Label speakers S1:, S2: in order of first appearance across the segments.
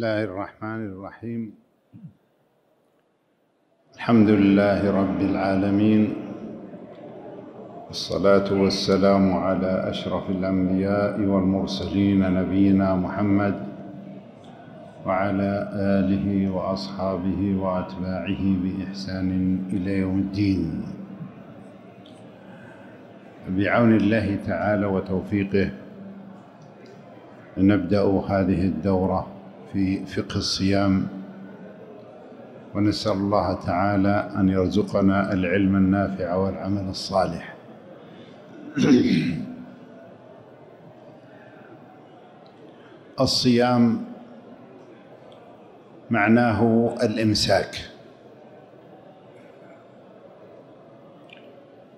S1: الله الرحمن الرحيم الحمد لله رب العالمين والصلاة والسلام على أشرف الأنبياء والمرسلين نبينا محمد وعلى آله وأصحابه وأتباعه بإحسان إلى يوم الدين بعون الله تعالى وتوفيقه نبدأ هذه الدورة في فقه الصيام ونسأل الله تعالى أن يرزقنا العلم النافع والعمل الصالح. الصيام معناه الإمساك.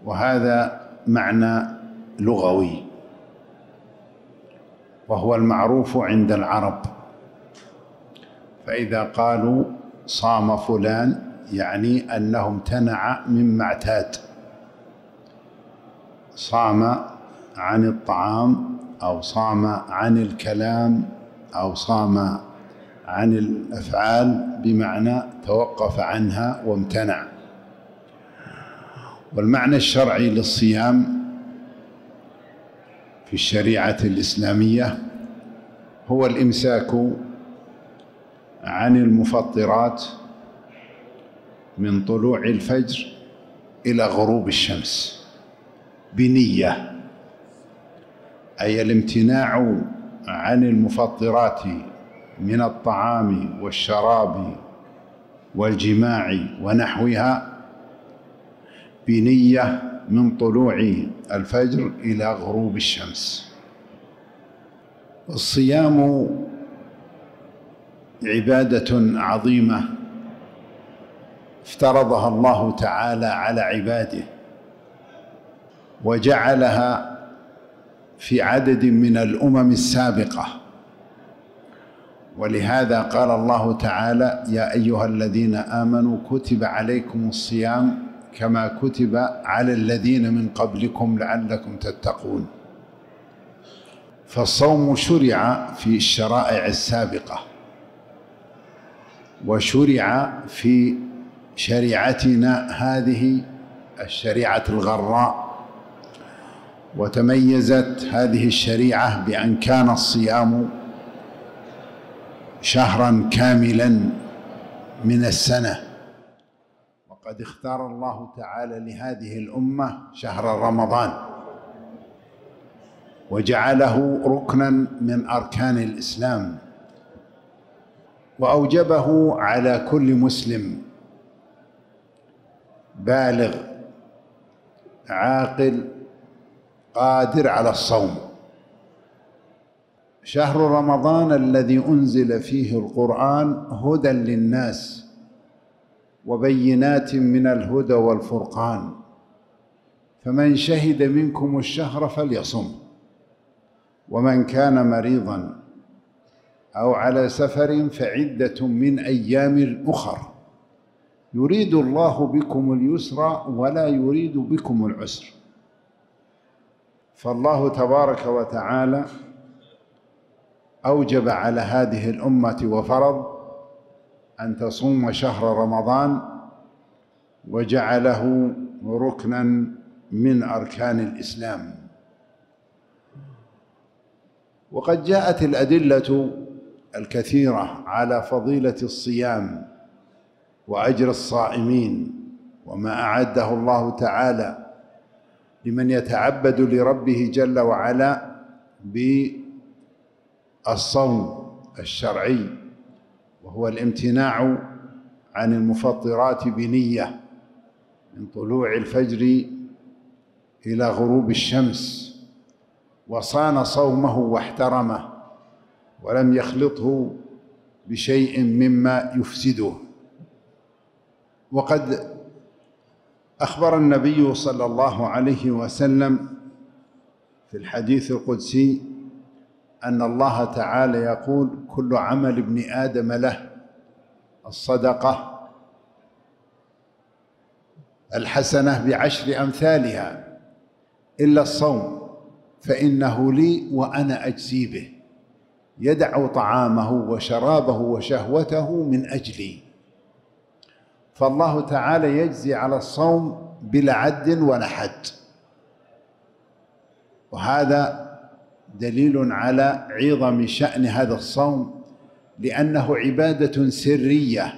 S1: وهذا معنى لغوي وهو المعروف عند العرب. فإذا قالوا صام فلان يعني أنه امتنع مما اعتاد. صام عن الطعام أو صام عن الكلام أو صام عن الأفعال بمعنى توقف عنها وامتنع. والمعنى الشرعي للصيام في الشريعة الإسلامية هو الإمساك عن المفطرات من طلوع الفجر إلى غروب الشمس. بنية. أي الامتناع عن المفطرات من الطعام والشراب والجماع ونحوها. بنية من طلوع الفجر إلى غروب الشمس. الصيام عبادة عظيمة افترضها الله تعالى على عباده وجعلها في عدد من الأمم السابقة. ولهذا قال الله تعالى يا أيها الذين آمنوا كتب عليكم الصيام كما كتب على الذين من قبلكم لعلكم تتقون. فالصوم شرع في الشرائع السابقة. وشرع في شريعتنا هذه الشريعة الغراء وتميزت هذه الشريعة بأن كان الصيام شهرا كاملا من السنة. وقد اختار الله تعالى لهذه الأمة شهر رمضان وجعله ركنا من أركان الإسلام. وأوجبه على كل مسلم. بالغ عاقل قادر على الصوم. شهر رمضان الذي أنزل فيه القرآن هدى للناس وبينات من الهدى والفرقان. فمن شهد منكم الشهر فليصم. ومن كان مريضا أو على سفر فعدة من أيام أخر يريد الله بكم اليسر ولا يريد بكم العسر. فالله تبارك وتعالى أوجب على هذه الأمة وفرض أن تصوم شهر رمضان وجعله ركنا من أركان الإسلام. وقد جاءت الأدلة الكثيرة على فضيلة الصيام وأجر الصائمين وما أعده الله تعالى لمن يتعبد لربه جل وعلا بالصوم الشرعي وهو الامتناع عن المفطرات بنية من طلوع الفجر إلى غروب الشمس وصان صومه واحترمه. ولم يخلطه بشيء مما يفسده. وقد أخبر النبي صلى الله عليه وسلم في الحديث القدسي أن الله تعالى يقول كل عمل ابن آدم له الصدقة الحسنة بعشر أمثالها إلا الصوم فإنه لي وأنا أجزي به. يدع طعامه وشرابه وشهوته من أجلي. فالله تعالى يجزي على الصوم بلا عد ولا حد. وهذا دليل على عظم شأن هذا الصوم لأنه عبادة سرية.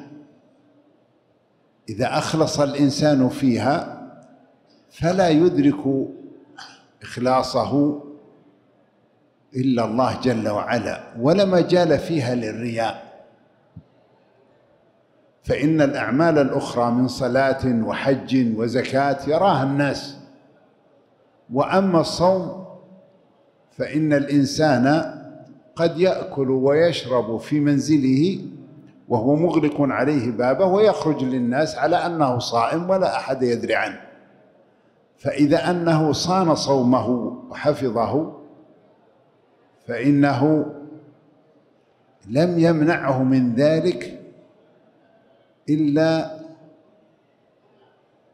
S1: إذا أخلص الإنسان فيها فلا يدرك إخلاصه إلا الله جل وعلا ولا مجال فيها للرياء. فإن الأعمال الأخرى من صلاة وحج وزكاة يراها الناس. وأما الصوم فإن الإنسان قد يأكل ويشرب في منزله وهو مغلق عليه بابه ويخرج للناس على أنه صائم ولا أحد يدري عنه. فإذا أنه صان صومه وحفظه فإنه لم يمنعه من ذلك إلا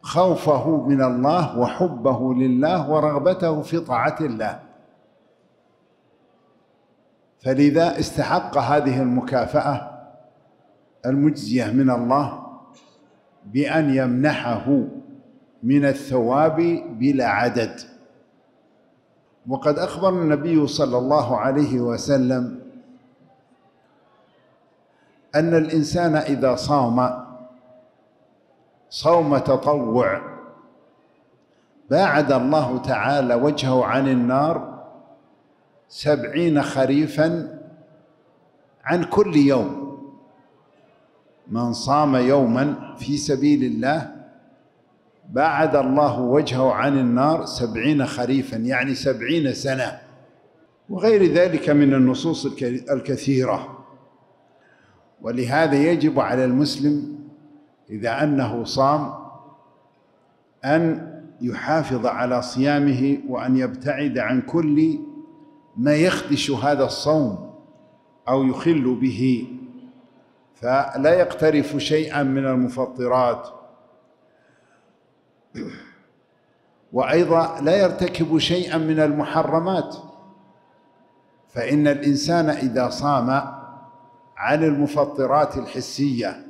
S1: خوفه من الله وحبه لله ورغبته في طاعة الله. فلذا استحق هذه المكافأة المجزية من الله بأن يمنحه من الثواب بلا عدد. وقد أخبر النبي صلى الله عليه وسلم أن الإنسان إذا صام صوم تطوع باعد الله تعالى وجهه عن النار سبعين خريفا عن كل يوم. من صام يوما في سبيل الله باعد الله وجهه عن النار سبعين خريفا يعني سبعين سنة. وغير ذلك من النصوص الكثيرة. ولهذا يجب على المسلم إذا أنه صام أن يحافظ على صيامه وأن يبتعد عن كل ما يخدش هذا الصوم أو يخل به. فلا يقترف شيئا من المفطرات. وأيضا لا يرتكب شيئا من المحرمات. فإن الإنسان إذا صام عن المفطرات الحسية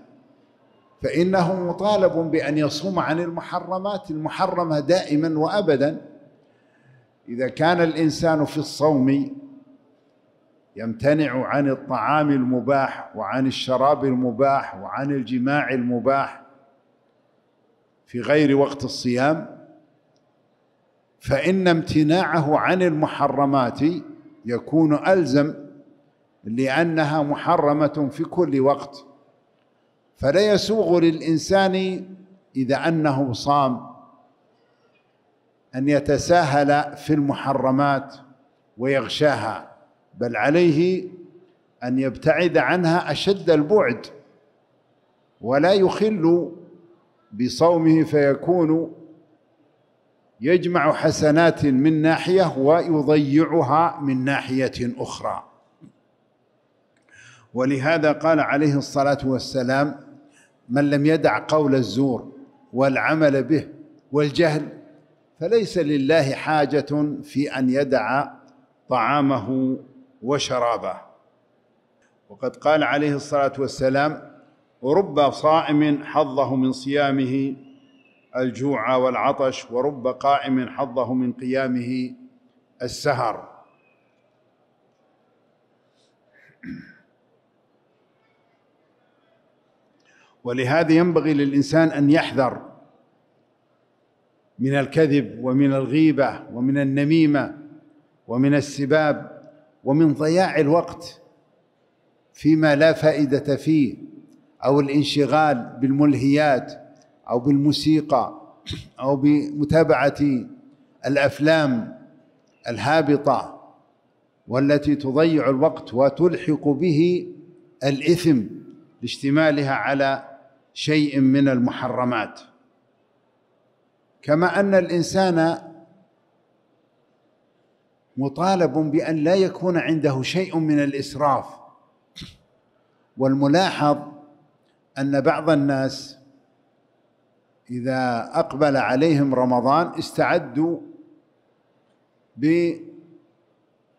S1: فإنه مطالب بأن يصوم عن المحرمات المحرمة دائما وأبدا. إذا كان الإنسان في الصوم يمتنع عن الطعام المباح وعن الشراب المباح وعن الجماع المباح في غير وقت الصيام فإن امتناعه عن المحرمات يكون ألزم لأنها محرمة في كل وقت. فلا يسوغ للإنسان إذا أنه صام أن يتساهل في المحرمات ويغشاها بل عليه أن يبتعد عنها أشد البعد ولا يخل بصومه فيكون يجمع حسنات من ناحية ويضيعها من ناحية أخرى. ولهذا قال عليه الصلاة والسلام من لم يدع قول الزور والعمل به والجهل فليس لله حاجة في أن يدع طعامه وشرابه. وقد قال عليه الصلاة والسلام رب صائم حظه من صيامه الجوع والعطش ورب قائم حظه من قيامه السهر. ولهذا ينبغي للإنسان أن يحذر من الكذب ومن الغيبة ومن النميمة ومن السباب ومن ضياع الوقت فيما لا فائدة فيه. أو الانشغال بالملهيات أو بالموسيقى أو بمتابعة الأفلام الهابطة والتي تضيع الوقت وتلحق به الإثم لاشتمالها على شيء من المحرمات. كما أن الإنسان مطالب بأن لا يكون عنده شيء من الإسراف والملاحظ أن بعض الناس إذا أقبل عليهم رمضان استعدوا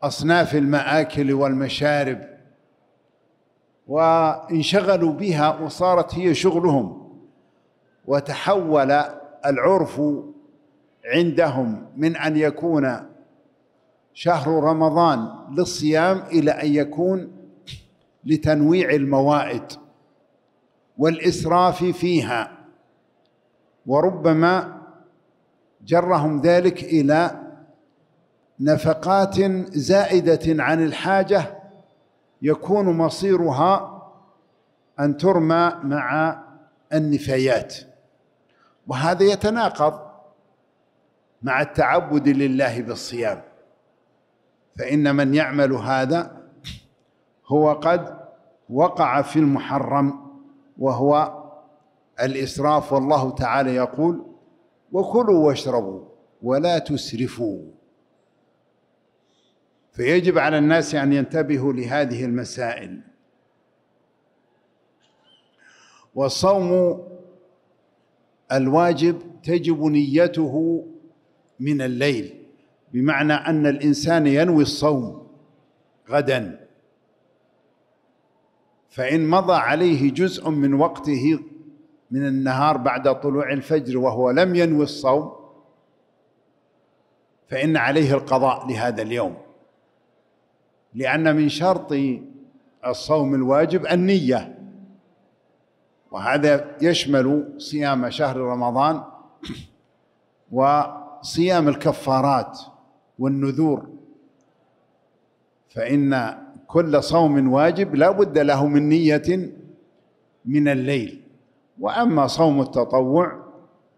S1: بأصناف المآكل والمشارب وانشغلوا بها وصارت هي شغلهم وتحول العرف عندهم من أن يكون شهر رمضان للصيام إلى أن يكون لتنويع الموائد. والإسراف فيها. وربما جرهم ذلك إلى نفقات زائدة عن الحاجة يكون مصيرها أن ترمى مع النفايات. وهذا يتناقض مع التعبد لله بالصيام. فإن من يعمل هذا هو قد وقع في المحرم. وهو الإسراف والله تعالى يقول وكلوا واشربوا ولا تسرفوا فيجب على الناس أن ينتبهوا لهذه المسائل. والصوم الواجب تجب نيته من الليل بمعنى أن الإنسان ينوي الصوم غدا. فإن مضى عليه جزء من وقته من النهار بعد طلوع الفجر وهو لم ينوي الصوم فإن عليه القضاء لهذا اليوم. لأن من شرط الصوم الواجب النية وهذا يشمل صيام شهر رمضان وصيام الكفارات والنذور. فإن كل صوم واجب لا بد له من نية من الليل. وأما صوم التطوع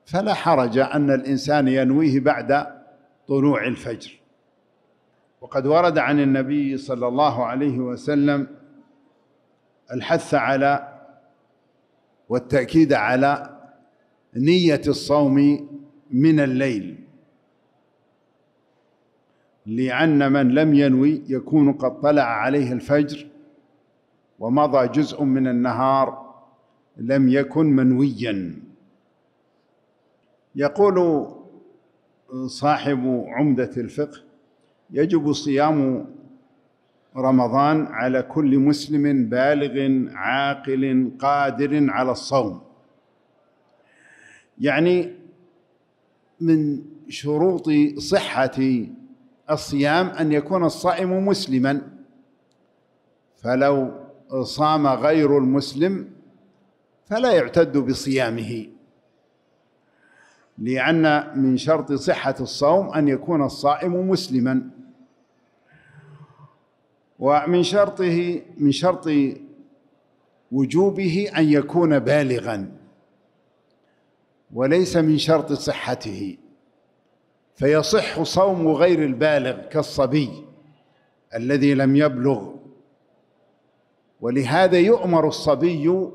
S1: فلا حرج أن الإنسان ينويه بعد طلوع الفجر. وقد ورد عن النبي صلى الله عليه وسلم الحث على والتأكيد على نية الصوم من الليل. لأن من لم ينوي يكون قد طلع عليه الفجر ومضى جزء من النهار لم يكن منويا. يقول صاحب عمدة الفقه يجب صيام رمضان على كل مسلم بالغ عاقل قادر على الصوم. يعني من شروط صحة الصيام أن يكون الصائم مسلما. فلو صام غير المسلم فلا يعتد بصيامه. لأن من شرط صحة الصوم أن يكون الصائم مسلما. ومن شرطه من شرط وجوبه أن يكون بالغا. وليس من شرط صحته. فيصح صوم غير البالغ كالصبي الذي لم يبلغ. ولهذا يؤمر الصبي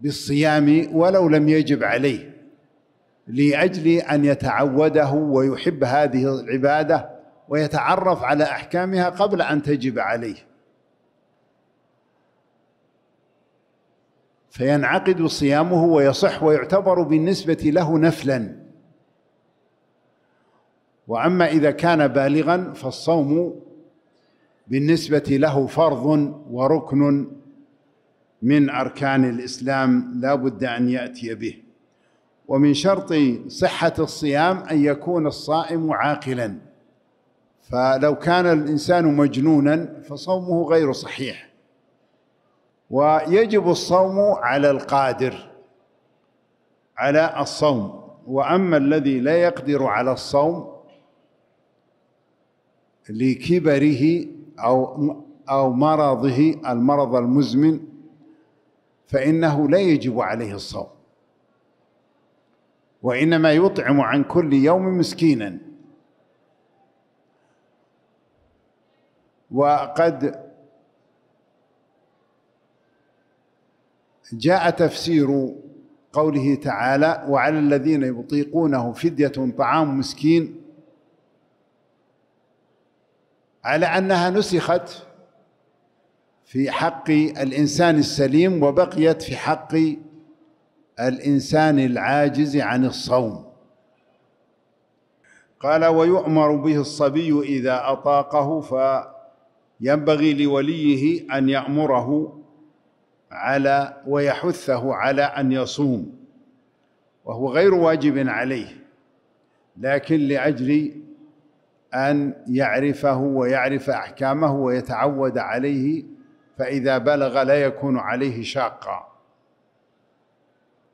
S1: بالصيام ولو لم يجب عليه لأجل أن يتعوده ويحب هذه العبادة ويتعرف على أحكامها قبل أن تجب عليه. فينعقد صيامه ويصح ويعتبر بالنسبة له نفلا. وأما إذا كان بالغا فالصوم بالنسبة له فرض وركن من أركان الإسلام لا بد أن يأتي به. ومن شرط صحة الصيام أن يكون الصائم عاقلا. فلو كان الإنسان مجنونا فصومه غير صحيح. ويجب الصوم على القادر على الصوم. وأما الذي لا يقدر على الصوم لكبره أو أو مرضه المرض المزمن فإنه لا يجب عليه الصوم. وإنما يطعم عن كل يوم مسكينا. وقد جاء تفسير قوله تعالى وعلى الذين يطيقونه فدية طعام مسكين على أنها نسخت في حق الإنسان السليم وبقيت في حق الإنسان العاجز عن الصوم. قال ويؤمر به الصبي إذا أطاقه ينبغي لوليه أن يأمره على ويحثه على أن يصوم وهو غير واجب عليه لكن لأجل أن يعرفه ويعرف أحكامه ويتعود عليه فإذا بلغ لا يكون عليه شاقا.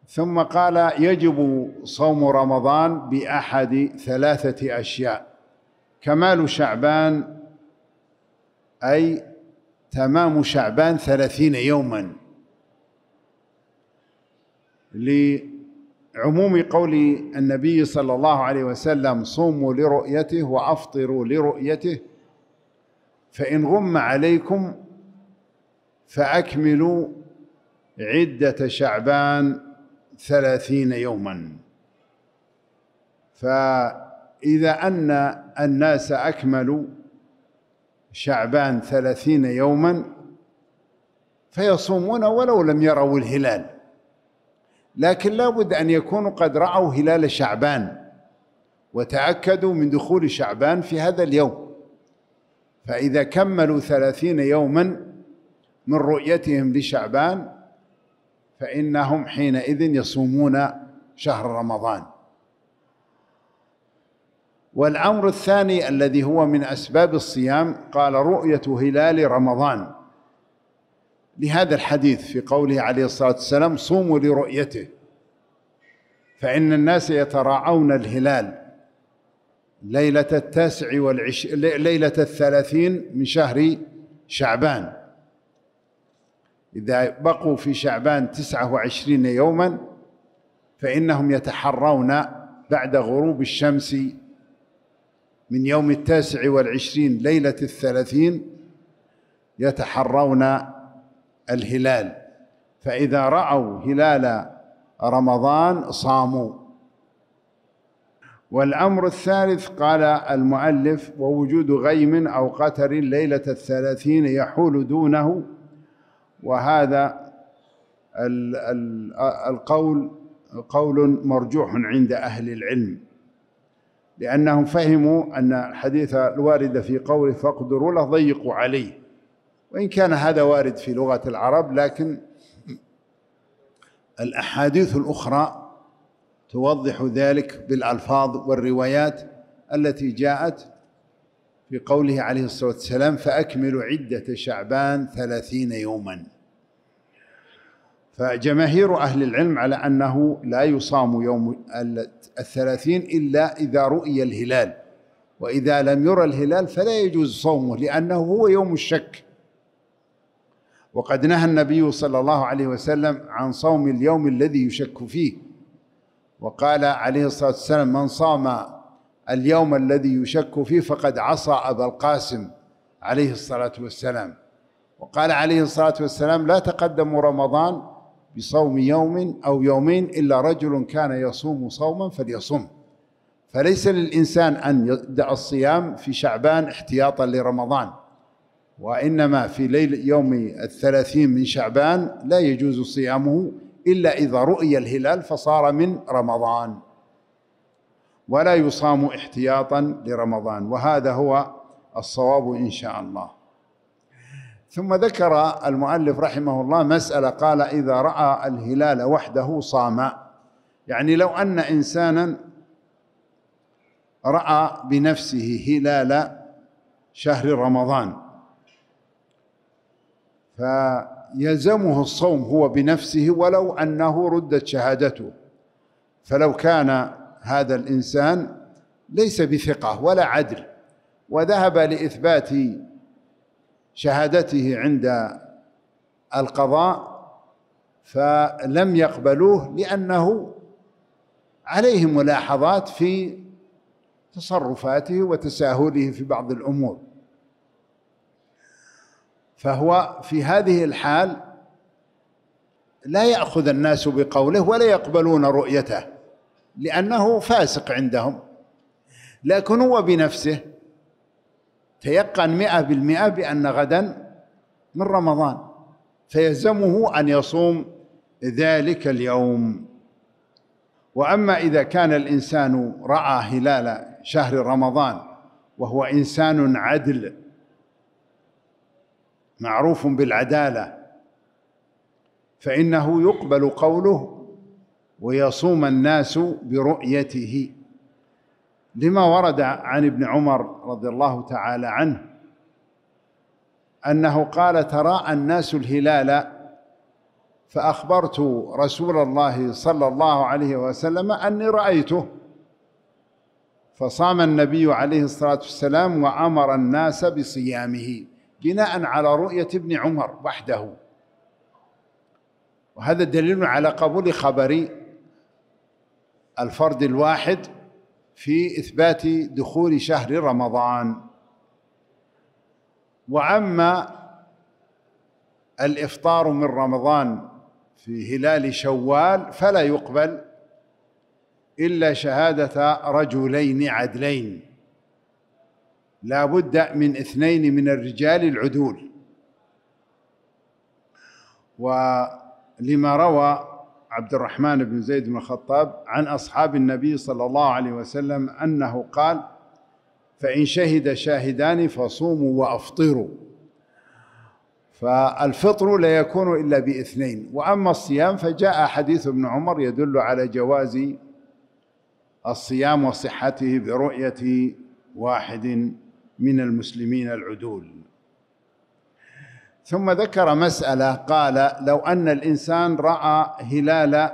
S1: ثم قال يجب صوم رمضان بأحد ثلاثة أشياء. كمال شعبان أي تمام شعبان ثلاثين يوما. لعموم قول النبي صلى الله عليه وسلم صوموا لرؤيته وأفطروا لرؤيته فإن غم عليكم فأكملوا عدة شعبان ثلاثين يوما. فإذا أن الناس أكملوا شعبان ثلاثين يوما فيصومون ولو لم يروا الهلال. لكن لابد أن يكونوا قد رأوا هلال شعبان وتأكدوا من دخول شعبان في هذا اليوم. فإذا كملوا ثلاثين يوما من رؤيتهم لشعبان فإنهم حينئذ يصومون شهر رمضان. والأمر الثاني الذي هو من أسباب الصيام قال رؤية هلال رمضان. لهذا الحديث في قوله عليه الصلاة والسلام صوموا لرؤيته. فإن الناس يتراعون الهلال ليلة التاسع والعش ليلة الثلاثين من شهر شعبان. إذا بقوا في شعبان تسعة وعشرين يوما فإنهم يتحرون بعد غروب الشمس من يوم التاسع والعشرين ليلة الثلاثين يتحرون الهلال. فإذا رأوا هلال رمضان صاموا. والأمر الثالث قال المؤلف ووجود غيم أو قتر ليلة الثلاثين يحول دونه. وهذا القول قول مرجوح عند أهل العلم لأنهم فهموا أن الحديث الوارد في قوله فاقدروا له ضيقوا عليه. وإن كان هذا وارد في لغة العرب لكن الأحاديث الأخرى توضح ذلك بالألفاظ والروايات التي جاءت في قوله عليه الصلاة والسلام فأكملوا عدة شعبان ثلاثين يوما. فجماهير أهل العلم على أنه لا يصام يوم الثلاثين إلا إذا رؤي الهلال وإذا لم يرى الهلال فلا يجوز صومه لأنه هو يوم الشك. وقد نهى النبي صلى الله عليه وسلم عن صوم اليوم الذي يشك فيه. وقال عليه الصلاة والسلام من صام اليوم الذي يشك فيه فقد عصى أبا القاسم عليه الصلاة والسلام. وقال عليه الصلاة والسلام لا تقدموا رمضان بصوم يوم أو يومين إلا رجل كان يصوم صوما فليصم. فليس للإنسان أن يدع الصيام في شعبان احتياطا لرمضان. وإنما في ليل يوم الثلاثين من شعبان لا يجوز صيامه إلا إذا رؤي الهلال فصار من رمضان. ولا يصام احتياطا لرمضان وهذا هو الصواب إن شاء الله. ثم ذكر المؤلف رحمه الله مسألة قال إذا رأى الهلال وحده صام. يعني لو أن إنسانا رأى بنفسه هلال شهر رمضان فيلزمه الصوم هو بنفسه ولو أنه ردت شهادته. فلو كان هذا الإنسان ليس بثقة ولا عدل وذهب لإثبات شهادته عند القضاء فلم يقبلوه لأنه عليه ملاحظات في تصرفاته وتساهله في بعض الأمور. فهو في هذه الحال لا يأخذ الناس بقوله ولا يقبلون رؤيته لأنه فاسق عندهم. لكن هو بنفسه تيقن مئة بالمئة بأن غدا من رمضان فيلزمه أن يصوم ذلك اليوم. وأما إذا كان الإنسان رأى هلال شهر رمضان وهو إنسان عدل معروف بالعدالة. فإنه يقبل قوله ويصوم الناس برؤيته. لما ورد عن ابن عمر رضي الله تعالى عنه أنه قال تراءى الناس الهلال. فأخبرت رسول الله صلى الله عليه وسلم أني رأيته. فصام النبي عليه الصلاة والسلام وأمر الناس بصيامه. بناء على رؤية ابن عمر وحده. وهذا دليل على قبول خبر الفرد الواحد في إثبات دخول شهر رمضان. واما الإفطار من رمضان في هلال شوال فلا يقبل إلا شهادة رجلين عدلين. لا بد من اثنين من الرجال العدول. ولما روى عبد الرحمن بن زيد بن الخطاب عن أصحاب النبي صلى الله عليه وسلم أنه قال فإن شهد شاهدان فصوموا وأفطروا. فالفطر لا يكون إلا باثنين. وأما الصيام فجاء حديث ابن عمر يدل على جواز الصيام وصحته برؤية واحد. من المسلمين العدول. ثم ذكر مسألة قال لو أن الإنسان رأى هلال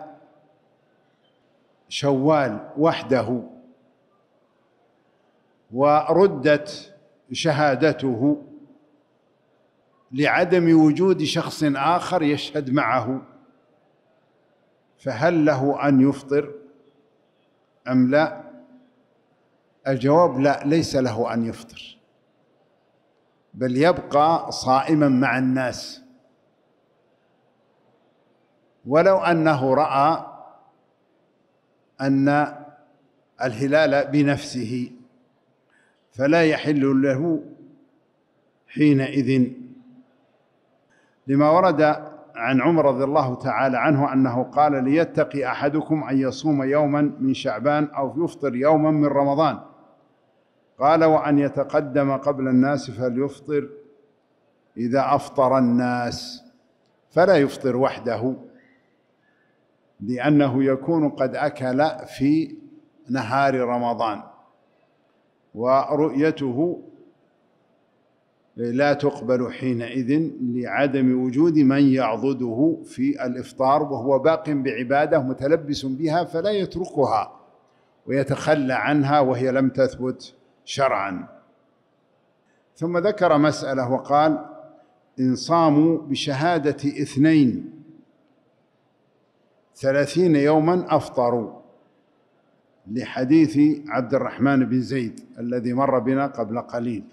S1: شوال وحده وردت شهادته لعدم وجود شخص آخر يشهد معه فهل له أن يفطر أم لا؟ الجواب لا ليس له أن يفطر بل يبقى صائما مع الناس. ولو أنه رأى أن الهلال بنفسه فلا يحل له حينئذ. لما ورد عن عمر رضي الله تعالى عنه أنه قال ليتقي أحدكم أن يصوم يوما من شعبان أو يفطر يوما من رمضان. قال وأن يتقدم قبل الناس فليفطر إذا أفطر الناس فلا يفطر وحده لأنه يكون قد أكل في نهار رمضان ورؤيته لا تقبل حينئذ لعدم وجود من يعضده في الإفطار وهو باق بعبادة متلبس بها فلا يتركها ويتخلى عنها وهي لم تثبت. شرعا. ثم ذكر مسألة وقال إن صاموا بشهادة اثنين. ثلاثين يوما أفطروا لحديث عبد الرحمن بن زيد الذي مر بنا قبل قليل.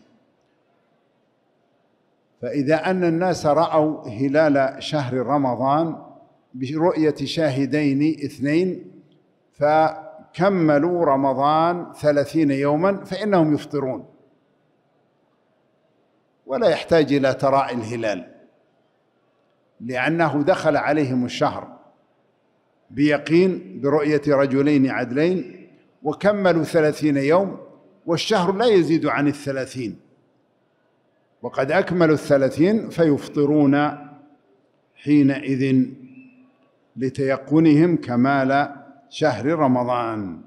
S1: فإذا أن الناس رأوا هلال شهر رمضان برؤية شاهدين اثنين ف كملوا رمضان ثلاثين يوما فإنهم يفطرون. ولا يحتاج إلى تراءي الهلال لأنه دخل عليهم الشهر بيقين برؤية رجلين عدلين وكملوا ثلاثين يوم والشهر لا يزيد عن الثلاثين. وقد أكملوا الثلاثين فيفطرون حينئذ لتيقنهم كمال شهر رمضان.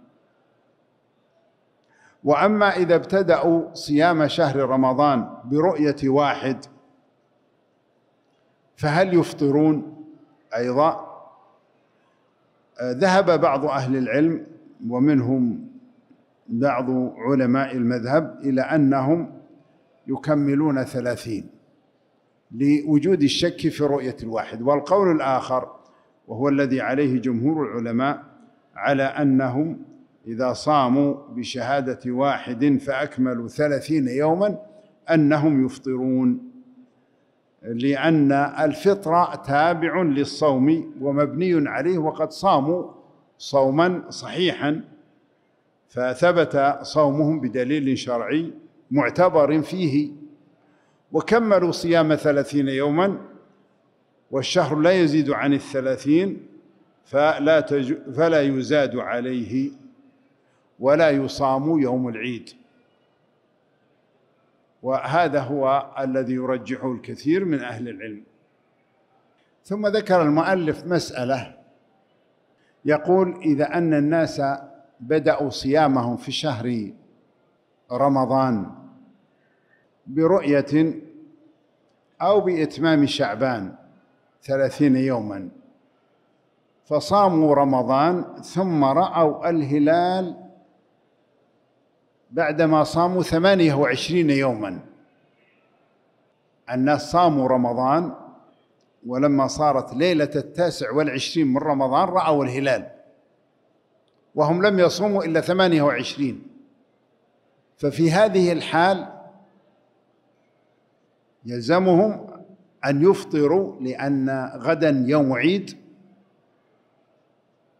S1: وأما إذا ابتدأوا صيام شهر رمضان برؤية واحد فهل يفطرون؟ أيضا. ذهب بعض أهل العلم ومنهم بعض علماء المذهب إلى أنهم يكملون ثلاثين لوجود الشك في رؤية الواحد. والقول الآخر وهو الذي عليه جمهور العلماء على أنهم إذا صاموا بشهادة واحد فأكملوا ثلاثين يوما أنهم يفطرون لأن الفطر تابع للصوم ومبني عليه وقد صاموا صوما صحيحا فثبت صومهم بدليل شرعي معتبر فيه. وكملوا صيام ثلاثين يوما والشهر لا يزيد عن الثلاثين فلا تج... فلا يزاد عليه ولا يصام يوم العيد. وهذا هو الذي يرجحه الكثير من أهل العلم. ثم ذكر المؤلف مسألة يقول إذا أن الناس بدأوا صيامهم في شهر رمضان برؤية أو بإتمام شعبان ثلاثين يوما فصاموا رمضان ثم رأوا الهلال بعدما صاموا ثمانية وعشرين يوما. الناس صاموا رمضان ولما صارت ليلة التاسع والعشرين من رمضان رأوا الهلال وهم لم يصوموا إلا ثمانية وعشرين. ففي هذه الحال يلزمهم أن يفطروا لأن غدا يوم عيد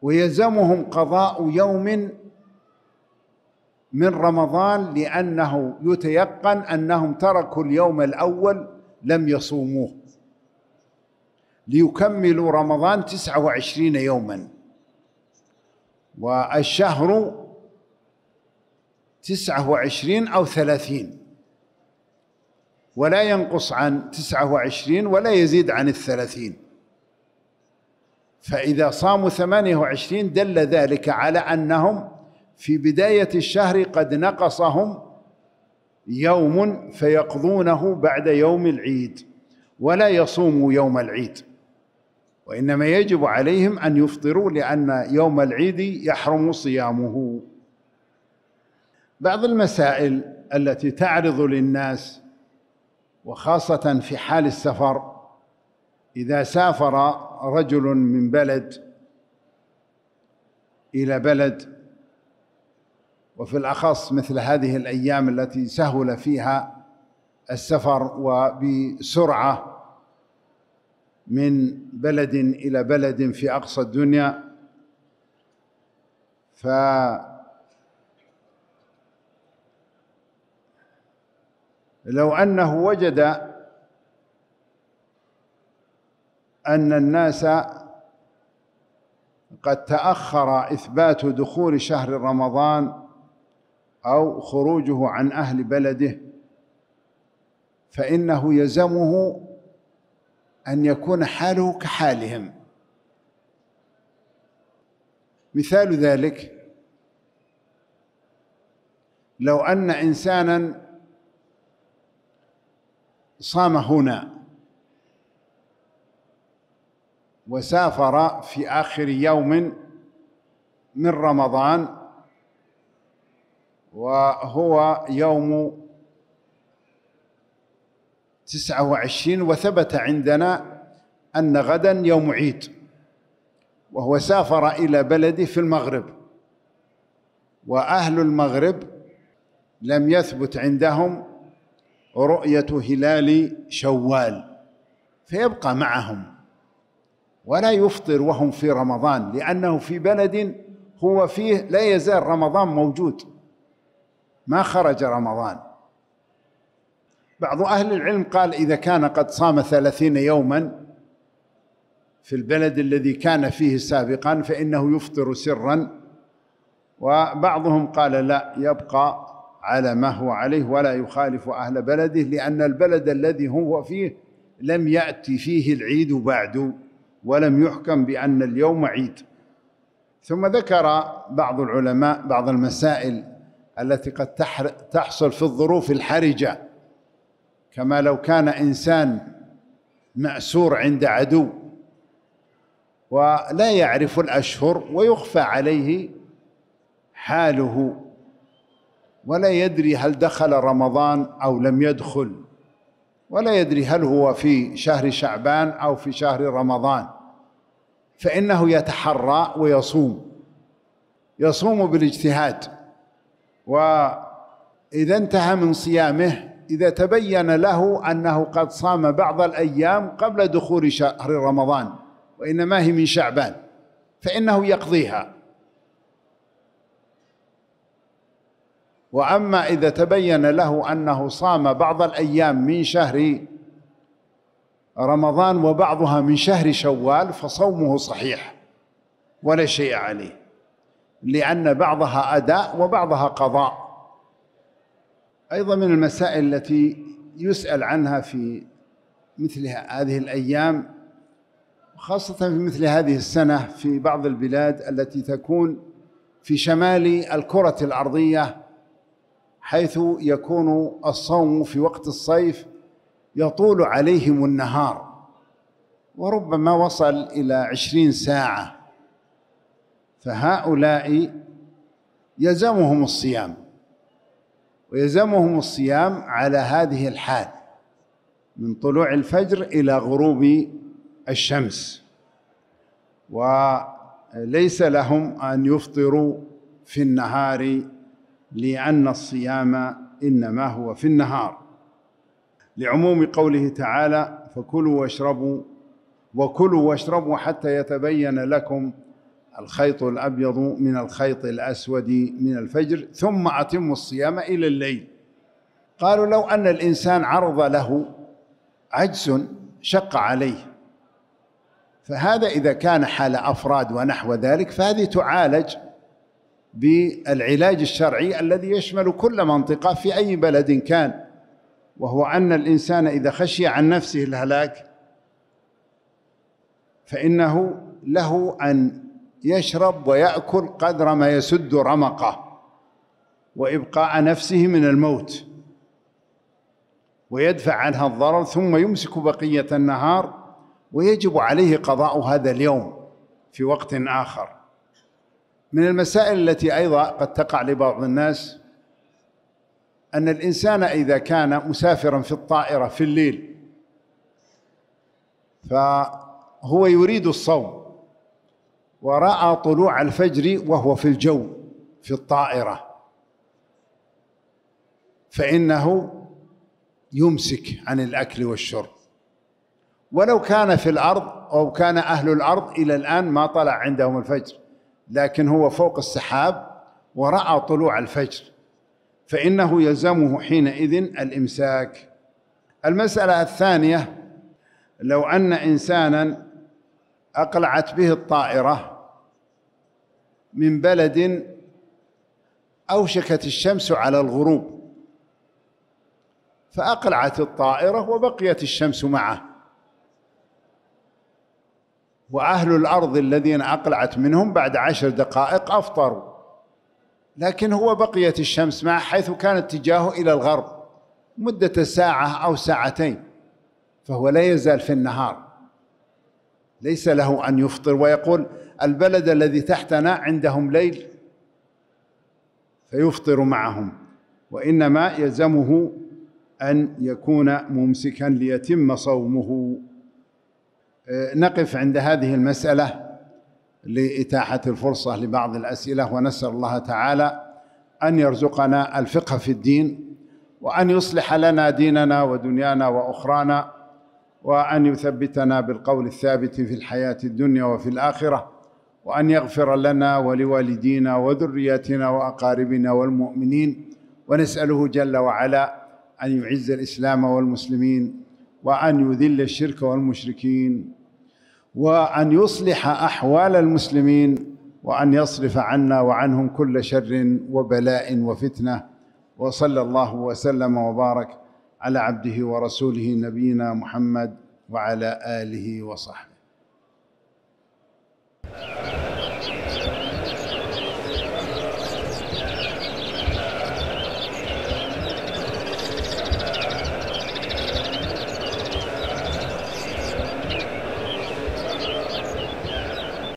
S1: ويلزمهم قضاء يوم من رمضان لأنه يتيقن أنهم تركوا اليوم الأول لم يصوموه. ليكملوا رمضان تسعة وعشرين يوما. والشهر تسعة وعشرين أو ثلاثين. ولا ينقص عن تسعة وعشرين ولا يزيد عن الثلاثين. فإذا صاموا ثمانية وعشرين دل ذلك على أنهم في بداية الشهر قد نقصهم يوم فيقضونه بعد يوم العيد ولا يصوموا يوم العيد. وإنما يجب عليهم أن يفطروا لأن يوم العيد يحرم صيامه. بعض المسائل التي تعرض للناس وخاصة في حال السفر إذا سافر رجل من بلد إلى بلد وفي الأخص مثل هذه الأيام التي سهل فيها السفر وبسرعة من بلد إلى بلد في أقصى الدنيا ف لو أنه وجد أن الناس قد تأخر إثبات دخول شهر رمضان أو خروجه عن أهل بلده فإنه يلزمه أن يكون حاله كحالهم. مثال ذلك لو أن إنسانا صام هنا وسافر في آخر يوم من رمضان وهو يوم تسعة وعشرين وثبت عندنا أن غدا يوم عيد وهو سافر إلى بلده في المغرب. وأهل المغرب لم يثبت عندهم رؤية هلال شوال فيبقى معهم. ولا يفطر وهم في رمضان لأنه في بلد هو فيه لا يزال رمضان موجود. ما خرج رمضان. بعض أهل العلم قال إذا كان قد صام ثلاثين يوما في البلد الذي كان فيه سابقا فإنه يفطر سرا. وبعضهم قال لا يبقى على ما هو عليه ولا يخالف أهل بلده لأن البلد الذي هو فيه لم يأتي فيه العيد بعد. ولم يحكم بأن اليوم عيد. ثم ذكر بعض العلماء بعض المسائل التي قد تحصل في الظروف الحرجة. كما لو كان إنسان مأسور عند عدو ولا يعرف الأشهر ويخفى عليه حاله ولا يدري هل دخل رمضان أو لم يدخل. ولا يدري هل هو في شهر شعبان أو في شهر رمضان. فإنه يتحرى ويصوم. يصوم بالاجتهاد. وإذا انتهى من صيامه إذا تبين له أنه قد صام بعض الأيام قبل دخول شهر رمضان وإنما هي من شعبان فإنه يقضيها. وأما إذا تبين له أنه صام بعض الأيام من شهر رمضان وبعضها من شهر شوال فصومه صحيح ولا شيء عليه لأن بعضها أداء وبعضها قضاء. أيضا من المسائل التي يسأل عنها في مثل هذه الأيام خاصة في مثل هذه السنة في بعض البلاد التي تكون في شمال الكرة الأرضية حيث يكون الصوم في وقت الصيف يطول عليهم النهار وربما وصل إلى عشرين ساعة. فهؤلاء يلزمهم الصيام ويلزمهم الصيام على هذه الحال من طلوع الفجر إلى غروب الشمس. وليس لهم أن يفطروا في النهار لأن الصيام إنما هو في النهار. لعموم قوله تعالى فكلوا واشربوا وكلوا واشربوا حتى يتبين لكم الخيط الأبيض من الخيط الأسود من الفجر ثم أتموا الصيام إلى الليل. قالوا لو أن الإنسان عرض له عجز شق عليه. فهذا إذا كان حال أفراد ونحو ذلك فهذه تعالج بالعلاج الشرعي الذي يشمل كل منطقة في أي بلد كان وهو أن الإنسان إذا خشي عن نفسه الهلاك فإنه له أن يشرب ويأكل قدر ما يسد رمقه وإبقاء نفسه من الموت ويدفع عنها الضرر ثم يمسك بقية النهار ويجب عليه قضاء هذا اليوم في وقت آخر. من المسائل التي أيضا قد تقع لبعض الناس أن الإنسان إذا كان مسافرا في الطائرة في الليل فهو يريد الصوم ورأى طلوع الفجر وهو في الجو في الطائرة فإنه يمسك عن الأكل والشرب. ولو كان في الأرض أو كان أهل الأرض إلى الآن ما طلع عندهم الفجر. لكن هو فوق السحاب ورأى طلوع الفجر فإنه يلزمه حينئذ الإمساك. المسألة الثانية لو أن إنسانا أقلعت به الطائرة من بلد أوشكت الشمس على الغروب فأقلعت الطائرة وبقيت الشمس معه. وأهل الأرض الذين أقلعت منهم بعد عشر دقائق أفطروا. لكن هو بقيت الشمس معه حيث كان اتجاهه إلى الغرب مدة ساعة أو ساعتين فهو لا يزال في النهار. ليس له أن يفطر ويقول البلد الذي تحتنا عندهم ليل فيفطر معهم وإنما يلزمه أن يكون ممسكا ليتم صومه. نقف عند هذه المسألة لإتاحة الفرصة لبعض الأسئلة ونسأل الله تعالى أن يرزقنا الفقه في الدين وأن يصلح لنا ديننا ودنيانا وأخرانا وأن يثبتنا بالقول الثابت في الحياة الدنيا وفي الآخرة وأن يغفر لنا ولوالدينا وذرياتنا وأقاربنا والمؤمنين ونسأله جل وعلا أن يعز الإسلام والمسلمين وأن يذل الشرك والمشركين وأن يصلح أحوال المسلمين وأن يصرف عنا وعنهم كل شر وبلاء وفتنة. وصلى الله وسلم وبارك على عبده ورسوله نبينا محمد وعلى آله وصحبه.